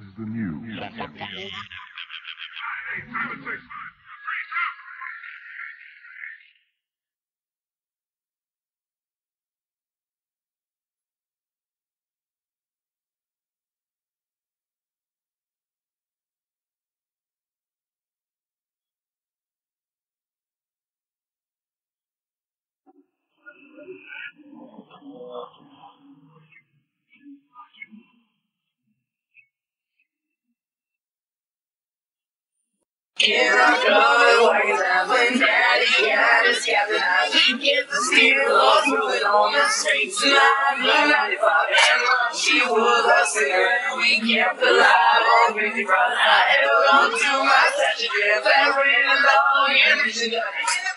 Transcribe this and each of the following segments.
is the new. Here I go, like laughing daddy, yeah, it's Captain I can get the steel off, moving on the streets tonight. Blue 95 and love, she was a cigarette, we kept alive, all crazy brother. I held on to my statue dress and ran along and down in the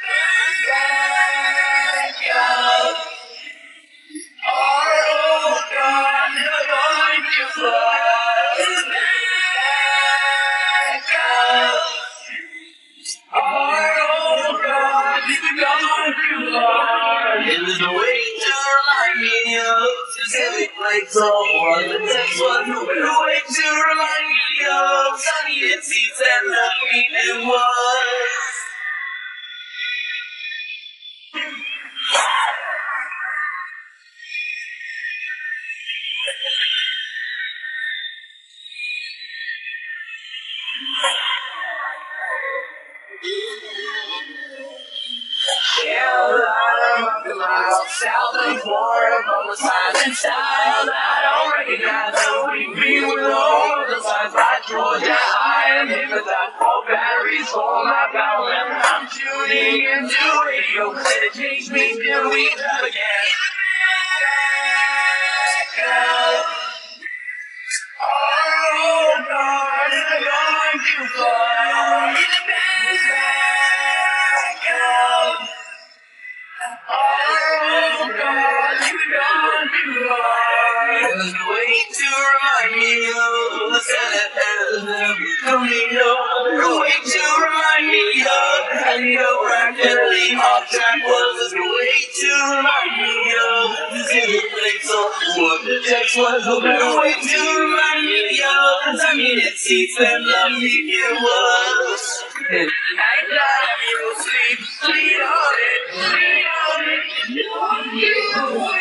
back of Oh, God, never going to fly. And there's no way to remind me of this heavy plates on the text was no way to remind me of sunny and seats and the meaning was. Yeah, I'm a mile south of Florida, but with size and style I don't recognize the weak beat with all the signs by Georgia. I am hypnotized, all batteries for my power, and I'm tuning into radio. Say to change me till we come again. Oh, God, I'm going too far. There's no way to remind me of the and the Camino. No way to remind me of back and leave off track was. There's no way to remind me of the city place what the text was. No way to remind me of the time it seats and lovely it was. And night time you'll sleep, sleep on it, sleep on it. You wake up,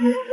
Yeah.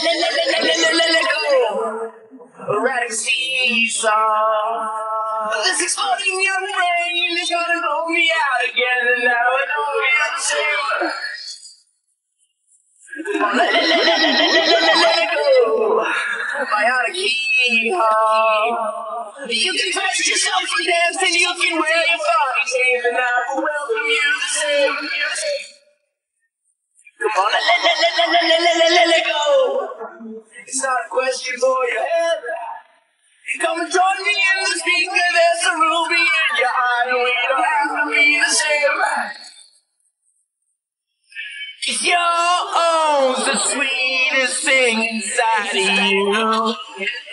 seesaw. This exploding young brain is gonna blow me out again, and now I know the same. Let, let, let, let, let, let, let, let, let, go. Bionic keyhole. You can dress yourself for dance, and you can wear your body tape, and I will welcome you the same. Come on, let, let, let, let, let, let, let, let, let go. It's not a question for your head. Come and join me in the speaker. There's a ruby in your eye. We don't have to be the same. Cause your home's the sweetest thing inside of you.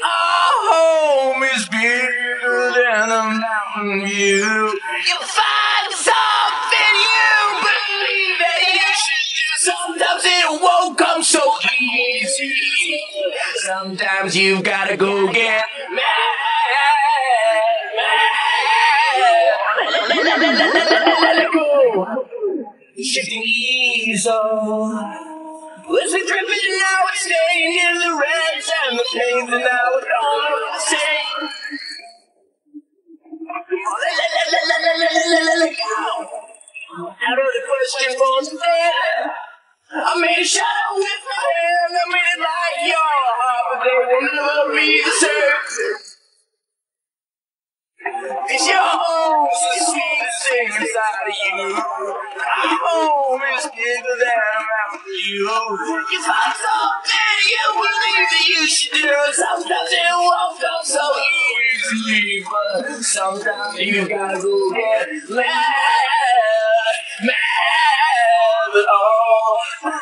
Our home is bigger than a mountain view. You'll find something you believe that you. Sometimes it won't come so easy. Sometimes you've gotta go get. Let, go. Shifting ease on. Dripping now it's staying in the reds and the pains, and now it's all the same. Let, let, let, let, let, let, let, let, let go. Out of the question for today. I made a shadow with my hand, I made it like your heart, but they will never be the same. It's your home, the sweetest thing inside of you. Home is bigger than a mountain view. You find something you believe that you should do. Sometimes it won't come so easily, but sometimes you gotta go get mad, mad at all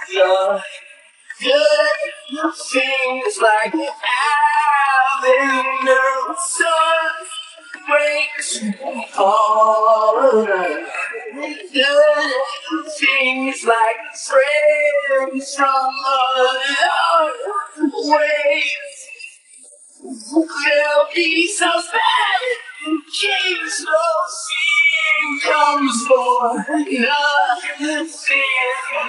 the good things like no sun breaks all the good things like friends from other ways. There'll be some bad no seeing comes for nothing,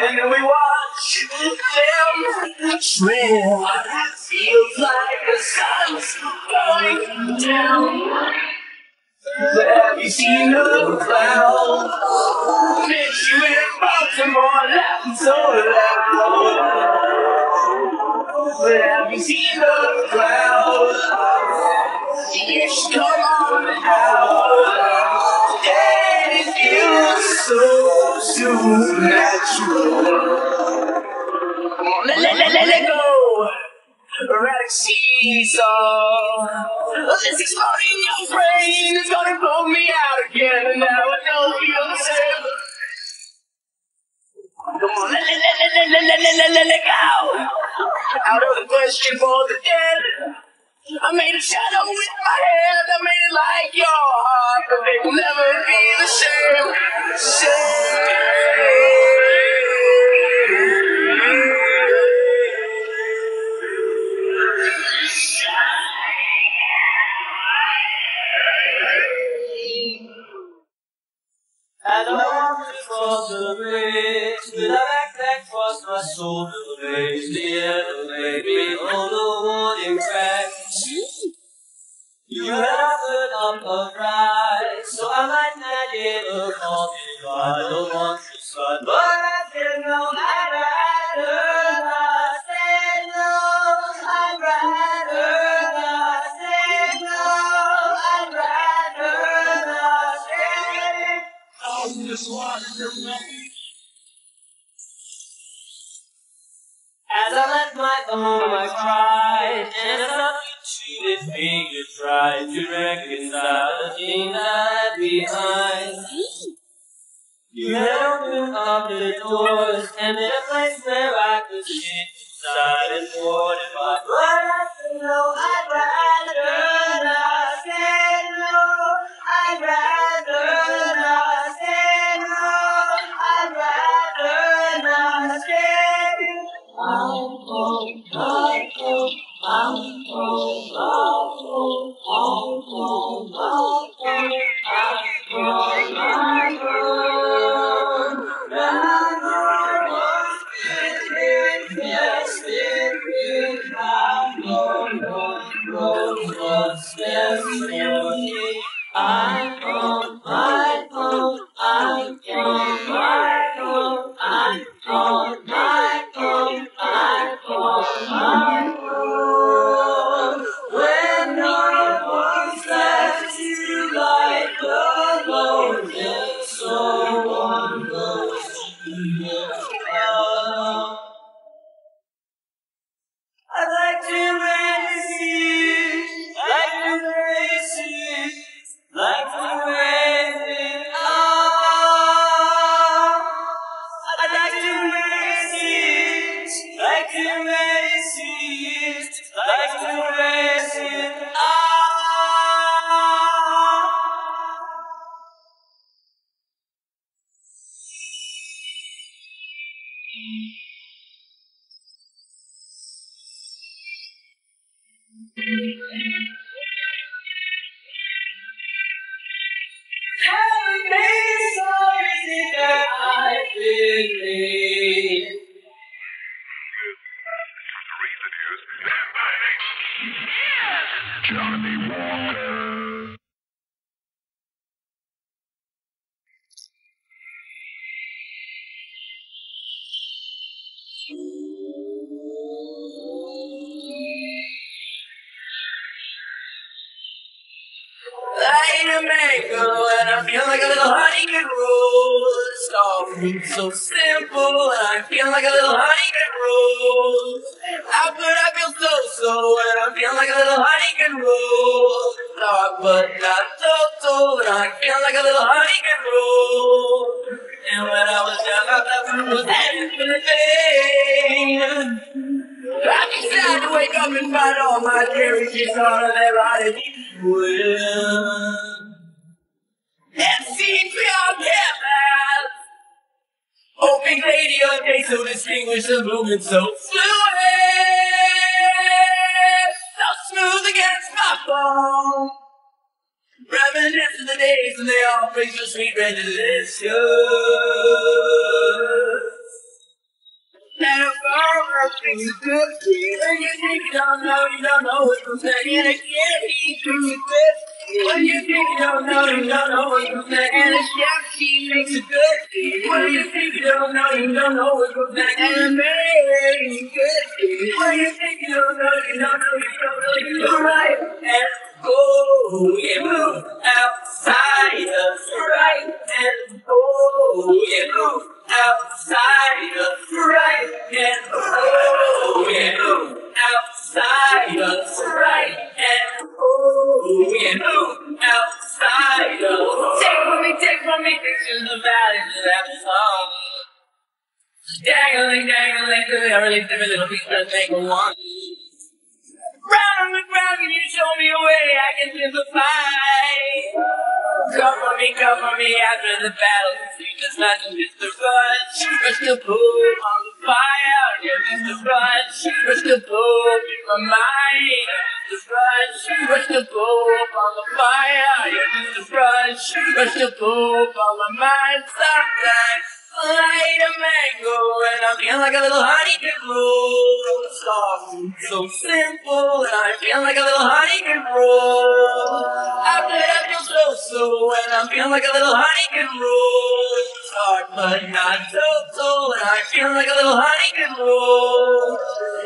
and we watch them swim. Feels like the sun's going down. Have you seen the cloud? Miss you in Baltimore, laughing so loud. Have you seen the cloud? Yes, come on out. And it feels so supernatural. Let, let, let, let, let go. Erratic seesaw. This exploding your brain is gonna blow me out again, and now I don't feel the same. Come on, let, let, let, let, let, let, let, let, let, let go. Out of the question for the dead. I made a shadow with my hand, I made it like your heart, but they will never be the same. As I across the bridge, with a backpack across my shoulder blades, the made me on the warning crack. You had offered up a ride, so I might not get a coffee, I was everything. Be sad to wake up and find all my cherries just on their body. Well, and seems we all get that. Oh, lady, your day so distinguished and so fluid. So smooth against my phone. Reminisce the days when they all praise your sweet red delicious. A farmer brings a good. When you think you don't know, you don't know what comes next. And a candy brings a good deal. When you think you don't know, you don't know what next. And a chef, she makes a good. When you think you don't know, you don't know what next. And a mayor is good. When you think you don't know, you don't know, you don't know, you don't right. And go, yeah, move outside of right. And go, yeah, move outside of right. And oh, yeah, move outside of right. And oh, yeah, move outside of Take from me, take from me pictures of valleys that song. Dangling, dangling, to every every little piece that make one. Round on the ground, can you show me a way I can simplify? Cover me, cover me after the battle. See just not just the rush. Rush the pool on the fire. Yeah, the rush. Rush the pool in my mind. The rush. Rush the pool on the fire. Yeah, the rush. Rush the pool on my mind. Sometimes. Light a mango and I feel like a little honey can roll. Soft, so simple and I feel like a little honey can roll. After that I feel so so and I feel like a little honey can roll. Hard but not so and I feel like a little honey can roll.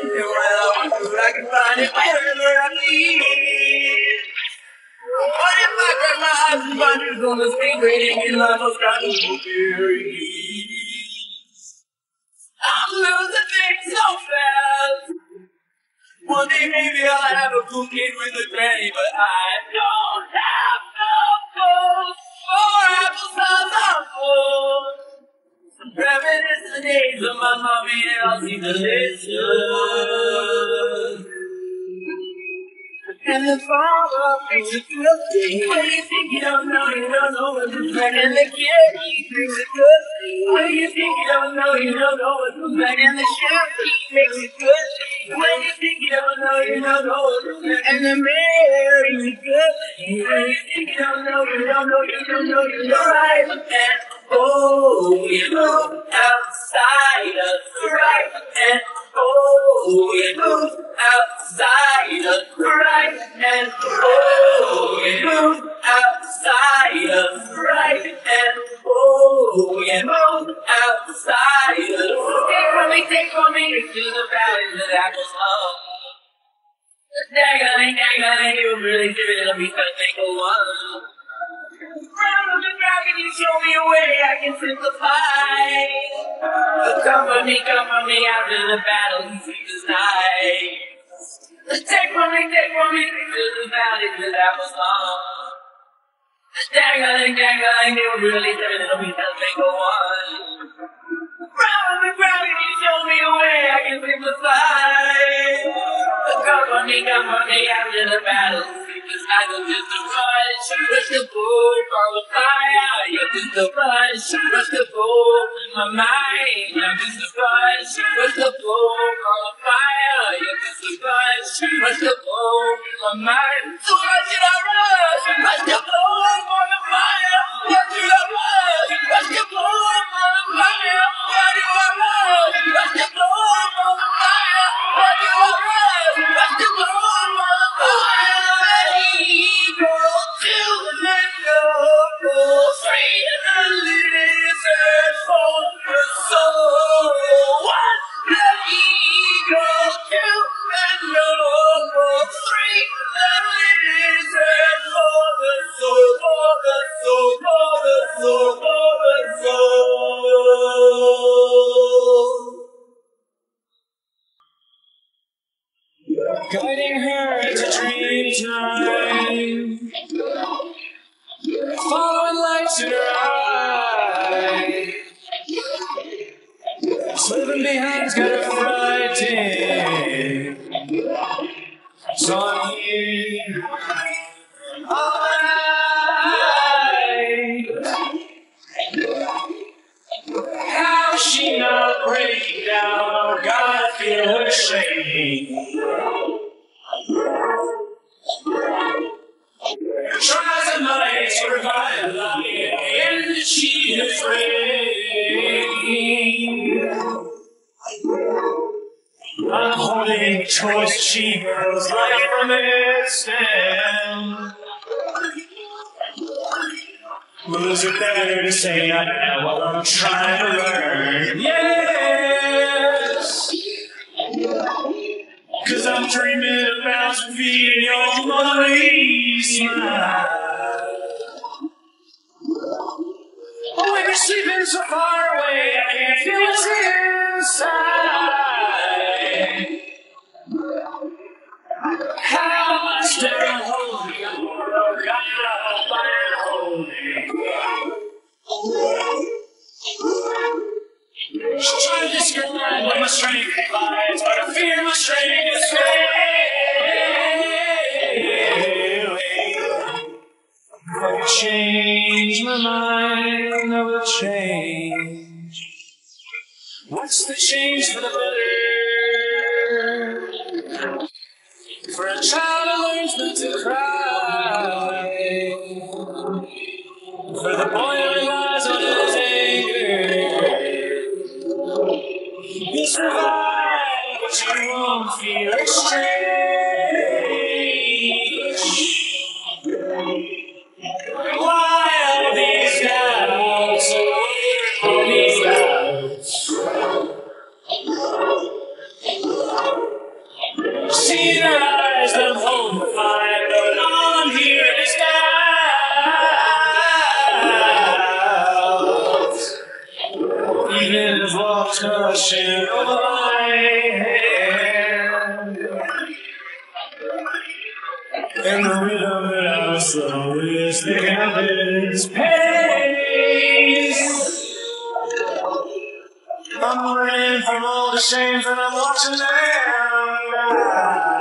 And when I want food I can find it wherever I need. What if my eyes and find you on the street waiting in line for strawberries? I'm losing things so fast. One day maybe I'll have a cool kid with a granny, but I don't have no food for applesauce on food. Reminisce the days of my mommy and I'll see delicious. And the father makes a good thing. When you think you don't know, you don't know what's back. And the kid, he makes a good thing. When you think you don't know, you don't know what's back. And the chef, he makes a good thing. When you think you don't know, you don't know what's back. And the mayor, he's a good thing. When you think you don't know, you don't know, you don't know, you don't right. And oh, you move outside of the right. And oh, you move outside really living in a week that may go on. Gravity, gravity, show me a way I can sympathize. The for me, after the battle, I night of just a rush. push the boat, the fire, you're just a rush. push the boat in my mind. Yeah.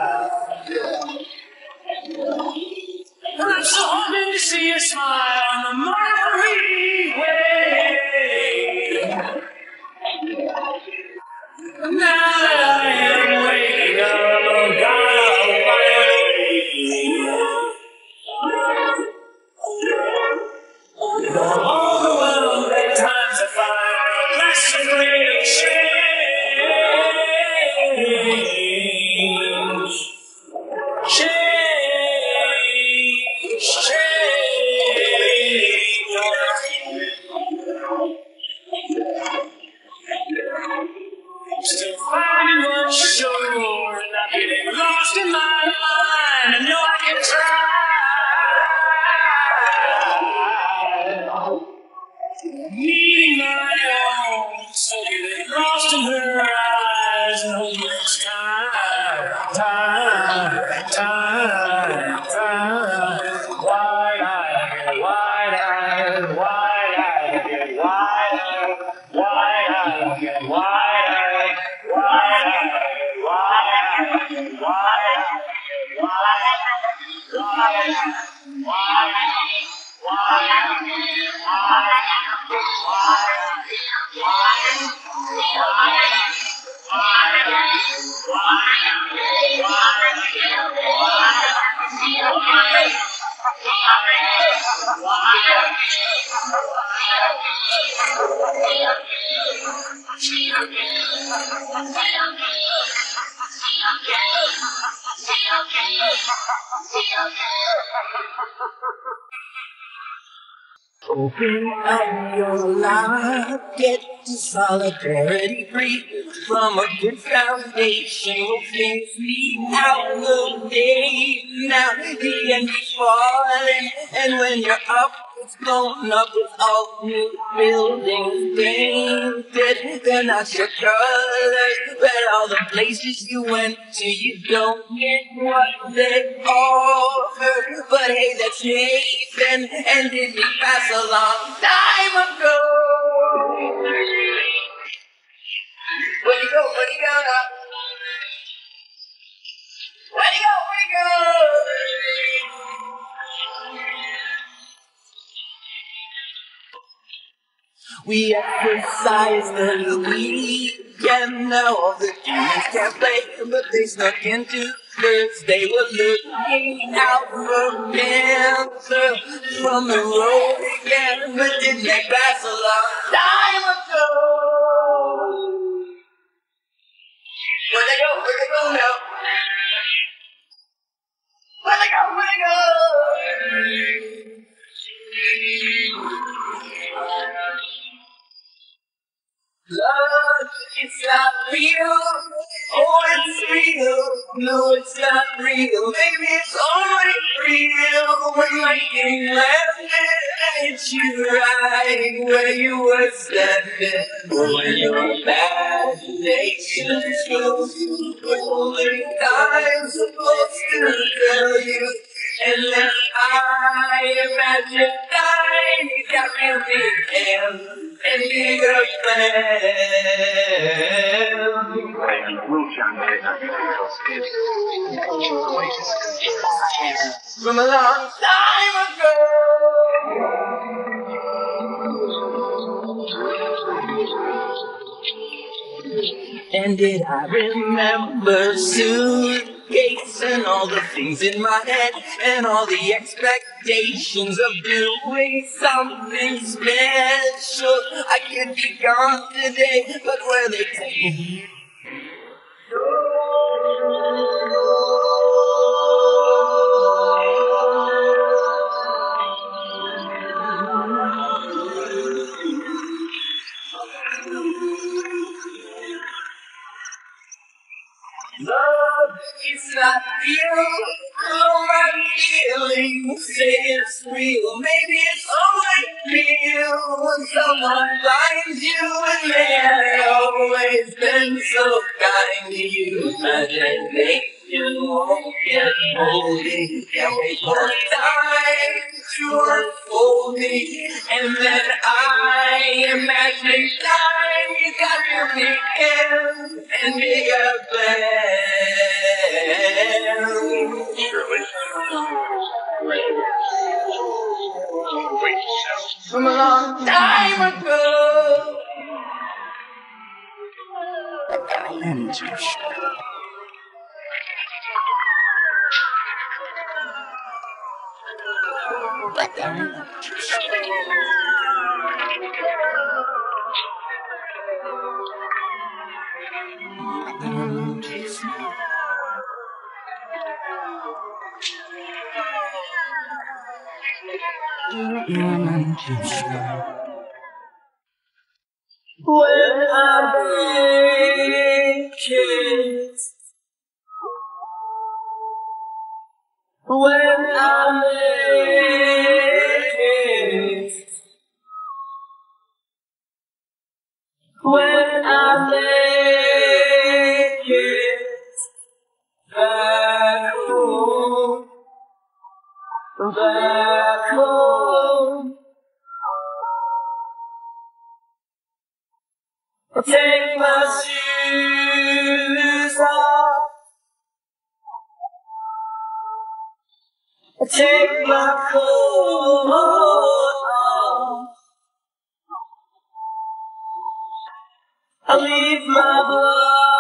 Open up your life, get to solidarity free from a good foundation. Will things out the day? Now the end is falling, and when you're up, it's blown up with all new buildings painted. They're not your colors, but all the places you went to, you don't get what they offer. But hey, that's Nathan, and did he pass a long time ago? Where'd he go? Where'd he go now? Where'd he go? Where'd he go? We exercise the weekend now all the demons can't play, but they snuck into Thursday. We're looking out for cancer from the road again, but didn't they pass a long time ago? Where'd they go? Where'd they go now? Where'd they go? Where'd real. Oh, it's real. No, it's not real. Maybe it's only real when lightning landed and it's you right where you were standing. When your imagination shows you only I'm supposed to tell you. And then I imagine time got me bigger plan. From a long time ago. And did I remember suitcase and all the things in my head and all the expectations of doing something special? I could be gone today, but where they take me? All my feelings say it's real. Maybe it's only real when someone finds you and they have always been so kind to you. Imagination won't get moldy. Can't wait for time to unfold me. And then I imagine time you got your weekend and bigger plans. From a long time ago. When I make when I make it, when I make it back home. I'll take my shoes off. I'll take my coat off. I'll leave my belongings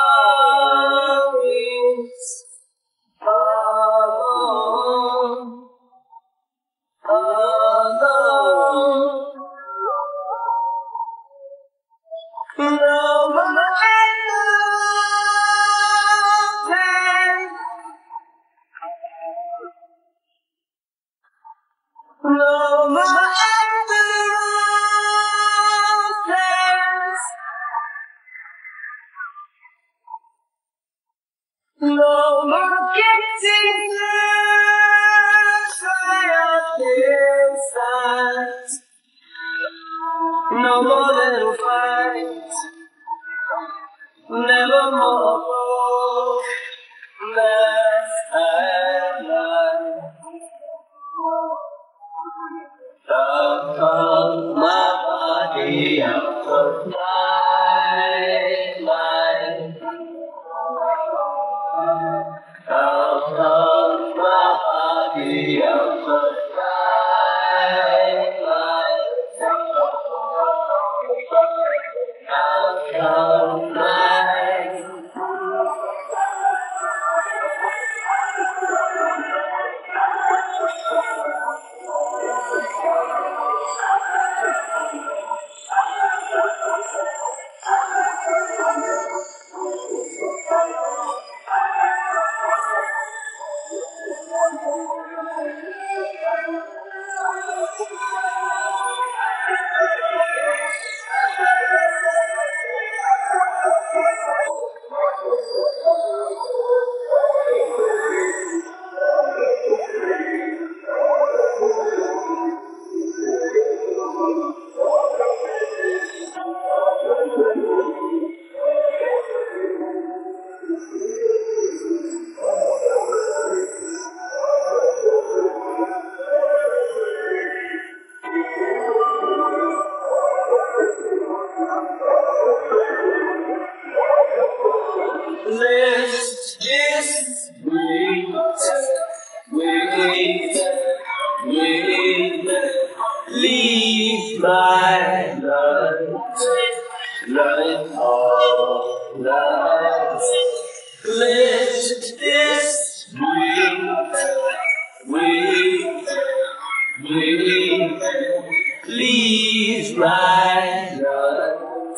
please, rise up.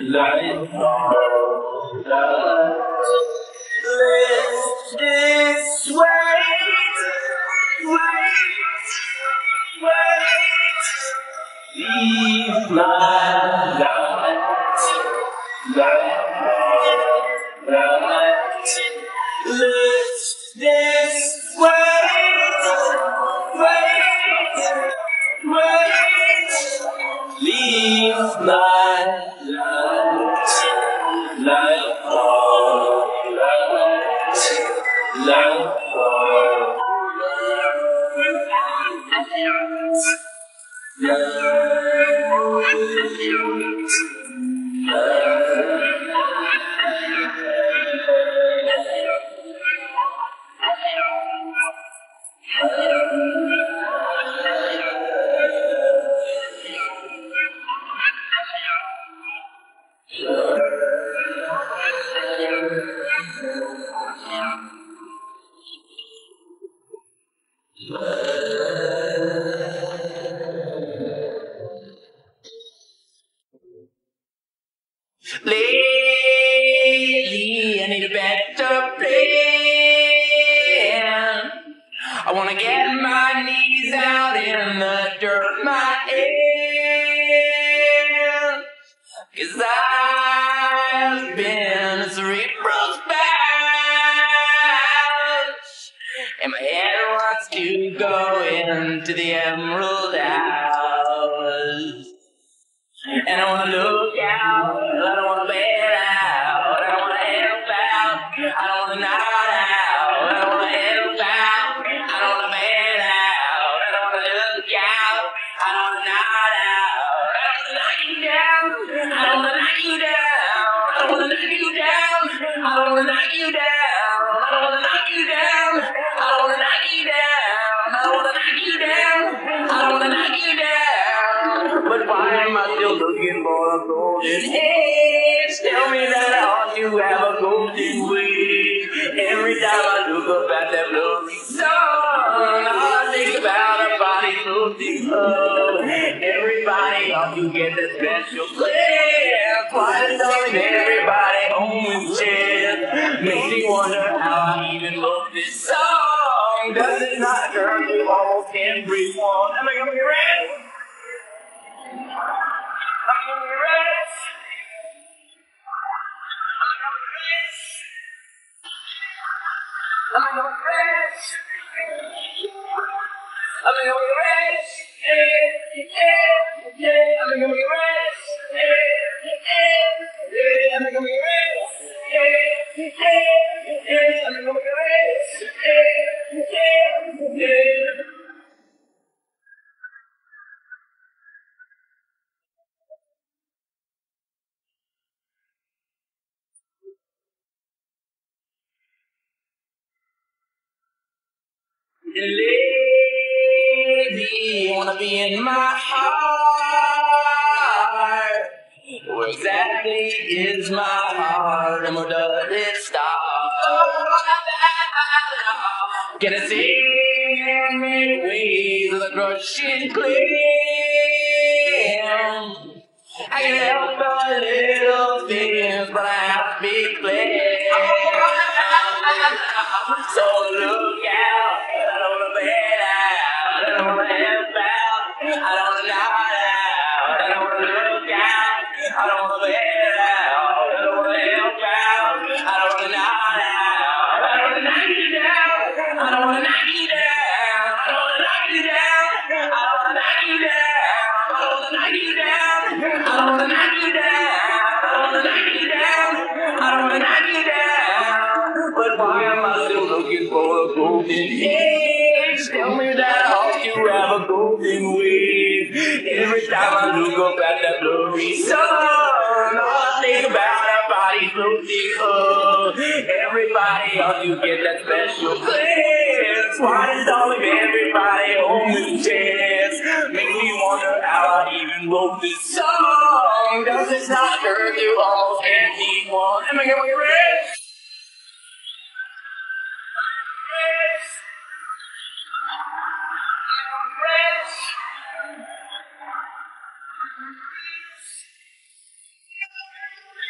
Let this way. Golden age? Tell me that I ought to have a golden wage. Every time I look up at that blurry sun, all I think about a body floating up. Everybody ought to get the special clip. Flying darling, everybody with chest. Makes me wonder how I even wrote this song. Does it not occur to almost everyone? Am I gonna get ready? Am I gonna get ready? I'm gonna. I'm gonna every day, every day. I'm. At that sun, all I think about our bodies floating up. Everybody ought to get that special glimpse. Why does all of everybody hold me chance? Makes me wonder how I even wrote this song. Does it not hurt to almost anyone? Am I gonna get rich?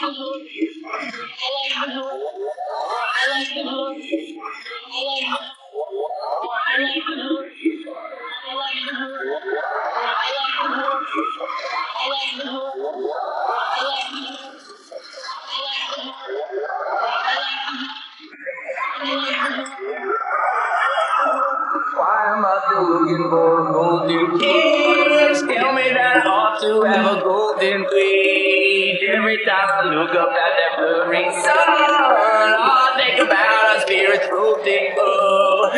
gonna be rich? Why am I still looking for a golden kiss? Tell me that I ought to have a golden wage. Every time I look up at that blurry sun, I think about are spirits floating above.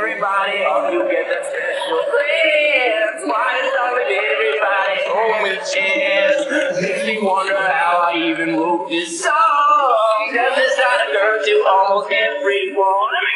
Everybody ought to get that special place. Why does of everybody home with chance? Makes me wonder how I even wrote this song. Does this not occur to almost everyone?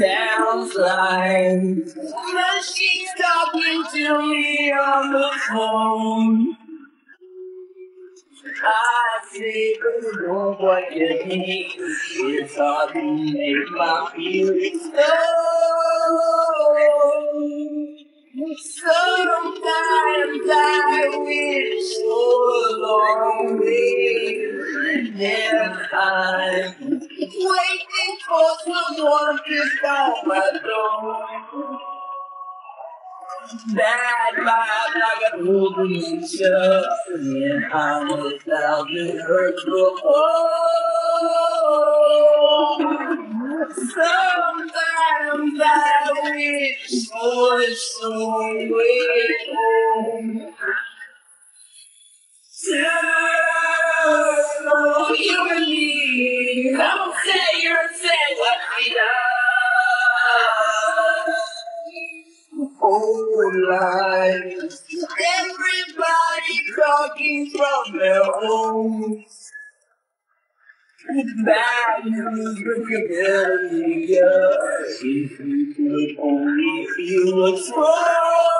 Sounds like she's talking to me on the phone. I say, know what you need. It's hard to make my feelings known. Oh. Sometimes I wish for a long way, and I'm waiting for someone to stop my door. Bad vibe like a moving shut, and I'm a thousand hurt Sometimes I wish for some way home. So you and me, don't say you're sad, what we done. Oh, life. Everybody talking from their homes. Bad news with your failure. If you could only feel what's wrong.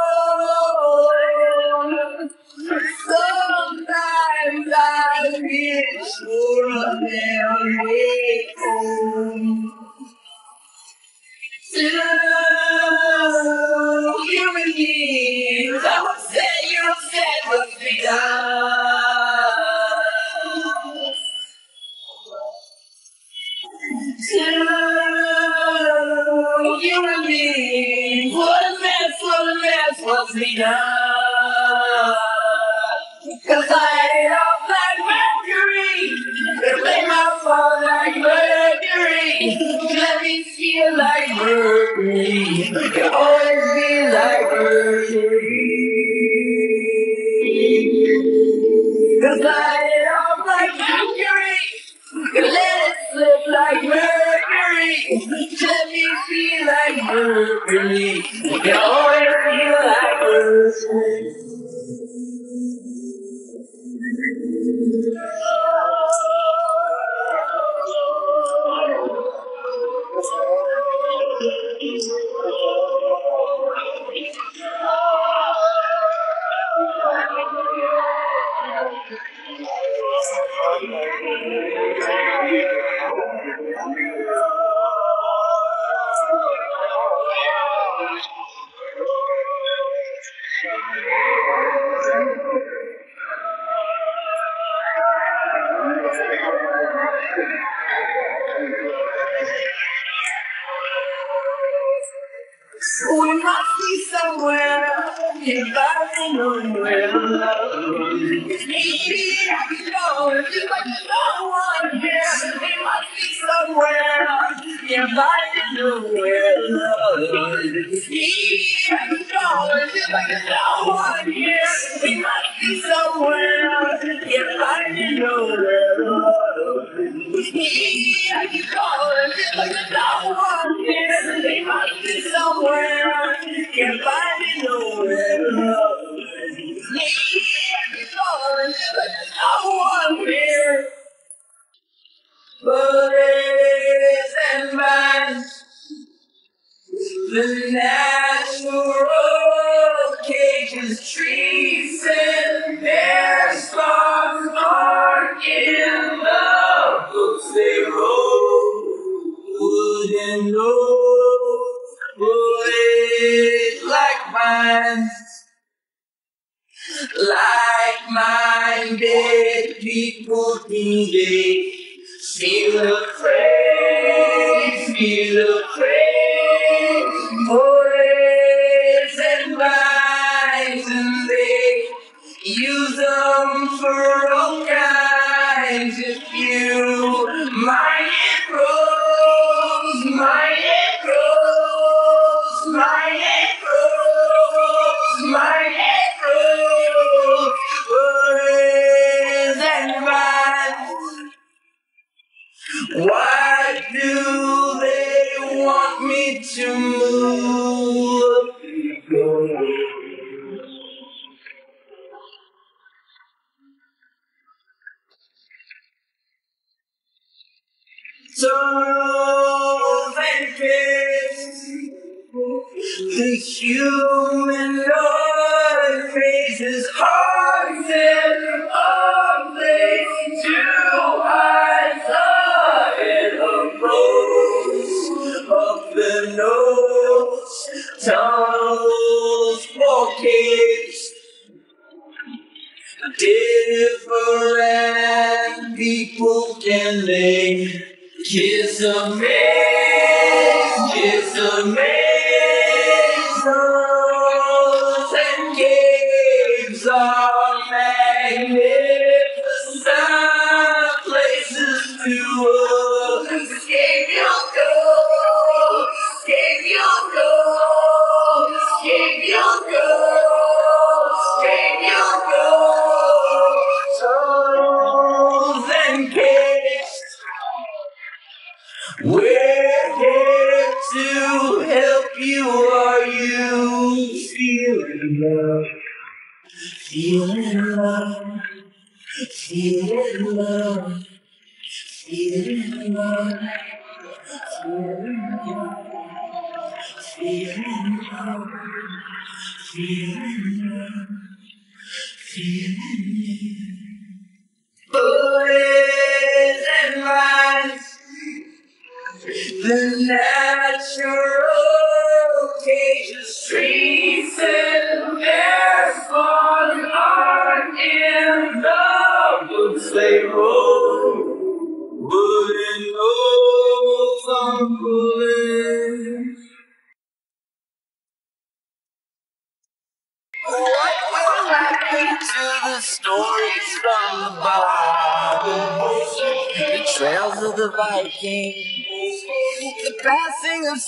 We must be somewhere, can know where love. Maybe I can go, just like no one here. We must be somewhere, can know where love. Maybe I can go, just like no one here. We must be somewhere, can know where love. Maybe I go, just like no one here. They must be somewhere, can't find it nowhere. Maybe I go, just like no one here. Birds and vines, the natural cages, trees and their stars are in the books they wrote. Wouldn't know would like mine, like-minded people do they feel afraid, feel afraid, boys and vines, and they use them for all kinds.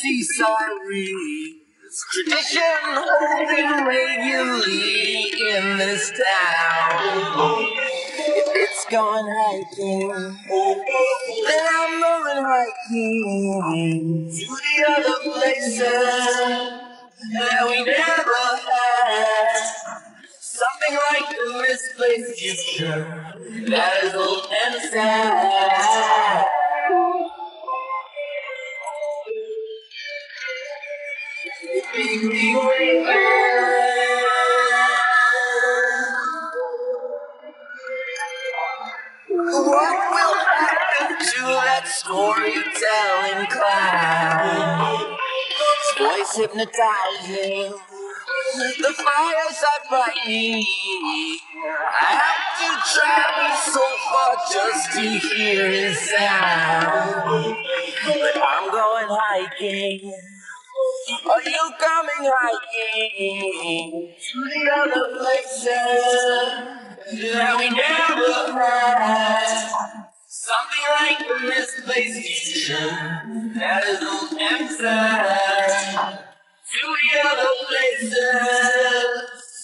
see hypnotizing. The fires I fight. I have to travel so far just to hear his sound. But I'm going hiking. Are you coming hiking? To the other places that we never had. Something like misplaced future. நடக்கும் to the other places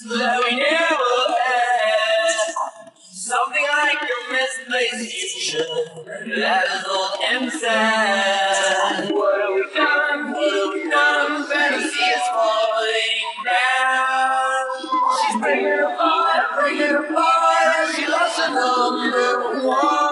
that we never had. Something like a misplaced future. What have we done? What have we done? Fantasy is falling down. She's breaking apart, breaking apart. She lost the number one.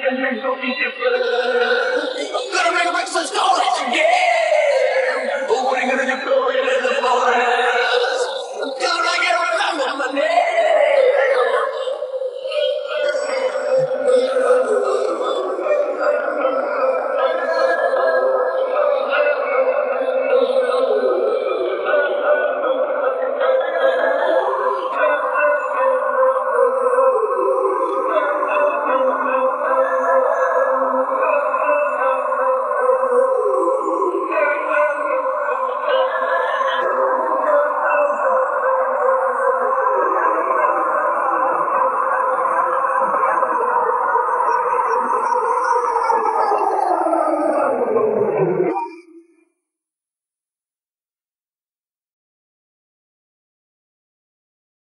go. I'm gonna rewrite the story again. What are you gonna do? Don't